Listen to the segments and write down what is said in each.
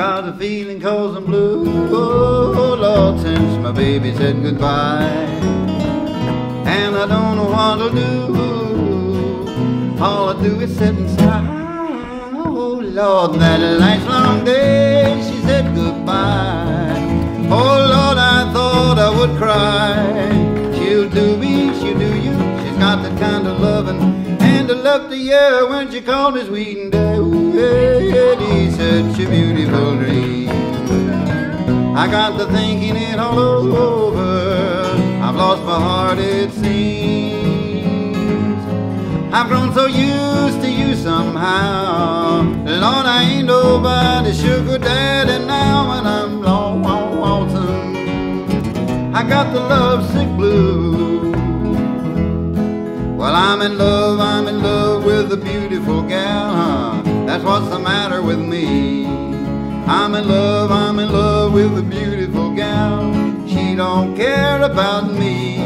got a feeling cause I'm blue. Oh, Lord, since my baby said goodbye. And I don't know what to do. All I do is sit and sigh. Oh, Lord, that last long day she said goodbye. Oh, Lord, I thought I would cry. She'll do me, she'll do you. She's got that kind of loving. And I loved the year when she called me sweet and dear. It's such a beautiful dream. I got to thinking it all over. I've lost my heart, it seems. I've grown so used to you somehow. Lord, I ain't nobody's sugar daddy and now, and I'm long lonesome. I got the lovesick blues. Well, I'm in love, I'm in love with a beautiful gal, huh? That's what's the matter. I'm in love, I'm in love with a beautiful gal. She don't care about me.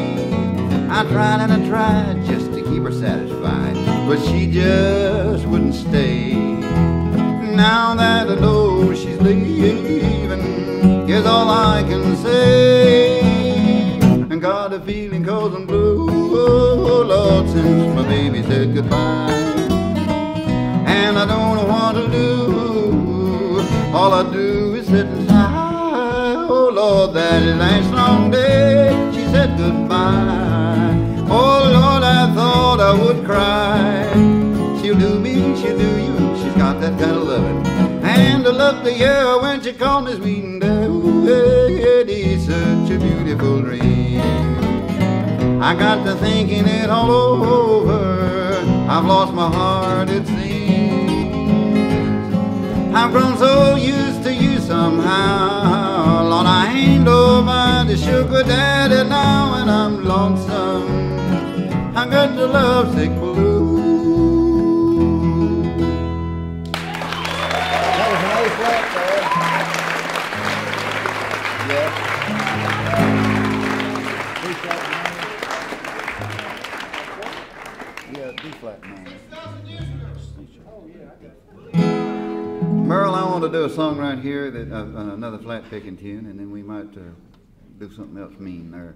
I tried and I tried just to keep her satisfied, but she just wouldn't stay. Now that I know she's leaving, is all I can say. And got a feeling cause I'm blue, oh Lord, since my baby said goodbye. And I don't know. All I do is sit and sigh. Oh Lord, that last long day she said goodbye. Oh Lord, I thought I would cry. She'll do me, she'll do you. She's got that kind of loving. And I love the year when she called me sweet and dear. It is such a beautiful dream. I got to thinking it all over. I've lost my heart, it seems. I've grown so used to you somehow. Lord, I ain't nobody's sugar daddy now, and I'm lonesome. I got the lovesick blues. That was an A flat there. Yeah. B flat minor. Yeah, B flat minor. Merle, I want to do a song right here that uh, another flat picking tune, and then we might uh, do something else mean there.